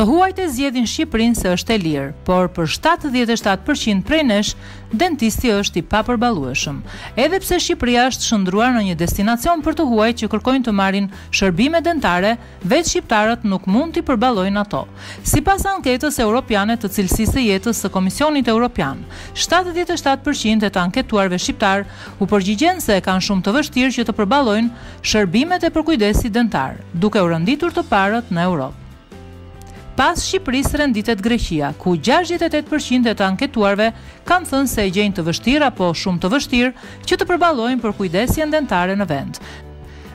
Të huajt e zgjedhin Shqipërinë se është e lirë, por për 77% prej nesh dentisti është i papërballueshëm. Edhe pse Shqipëria është shndërruar në një destinacion për të huajt që kërkojnë të marrin shërbime dentare, Vetë shqiptarët nuk mund t'i përballojnë ato. Sipas anketës europiane të cilësisë së jetës së Komisionit Europian, shtatëdhjetë e shtatë për qind e të anketuarve shqiptarë u përgjigjen se e kanë shumë të vështirë që të përballojnë shërbimet e përkujdesit dentar, duke u renditur të parët në Europë. Pas Shqipërisë renditet Greqia, ku gjashtëdhjetë e tetë për qind e të anketuarve kanë thënë se e gjejnë të vështirë apo shumë të vështirë që të përballojnë përkujdesjen dentare në vend.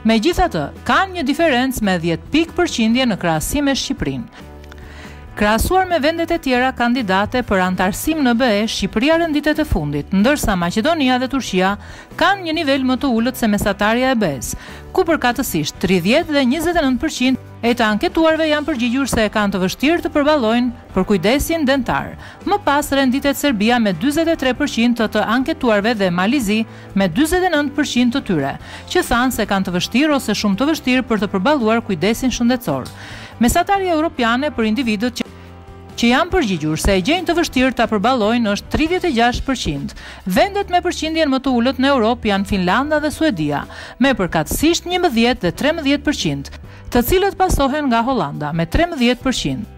Megjithatë, kanë një diferencë me dhjetë pikë përqindje në krahasim me Shqipërinë. Krahasuar me vendet e tjera kandidate për anëtarësim në BE, Shqipëria renditet e fundit, ndërsa Maqedonia dhe Turqia kanë një nivel më të ulët se mesatarja e BE-së, ku përkatësisht tridhjetë dhe njëzet e nëntë përqind e të anketuarve janë përgjigjur se e kanë të vështirë të përballojnë përkujdesin dentar. Më pas renditet Serbia me dyzet e tre përqind të të anketuarve dhe Mali i Zi, me dyzet e nëntë për qind të tyre që thanë se kanë të vështirë ose shumë të vështirë për të përballuar kujdesin shëndetësor. Mesatarja europiane për individët që janë përgjigjur se e gjejnë të vështirë ta përballojnë është tridhjetë e gjashtë për qind. Vendet me përqindjen më të ulët në Europë janë Finlanda dhe Suedia, me përkatësisht njëmbëdhjetë dhe trembëdhjetë për qind, të cilat pasohen nga Holanda me trembëdhjetë për qind.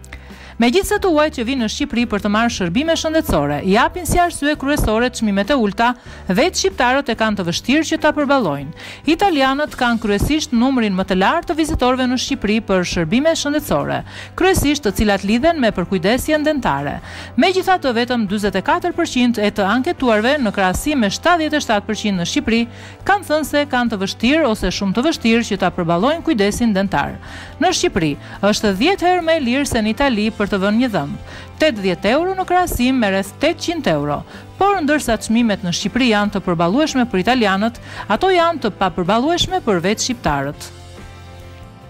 Megjithëse të huajt që vijnë në Shqipëri për të marrë shërbime shëndetësore japin si arsye kryesore çmimet e ulëta, vetë shqiptarët e kanë të vështirë që ta përballojnë. Italianët kanë kryesisht numrin më të lartë të vizitorëve në Shqipëri për shërbime shëndetësore, kryesisht të cilat lidhen me përkujdesjen dentare. Megjithatë vetëm dyzet e katër për qind e të anketuarve në krahasim me shtatëdhjetë e shtatë për qind në Shqipëri kanë thënë se kanë të vështirë ose shumë të vështirë që ta përballojnë kujdesin dentar. Në Shqipëri, është dhjetë herë më e lirë se në Itali për të vënë një dhëmb, tetëdhjetë euro në krahasim me rreth tetëqind euro. Por, ndërsa çmimet në Shqipëri janë të përballueshme për italianët, ato janë të papërballueshme për vetë shqiptarët.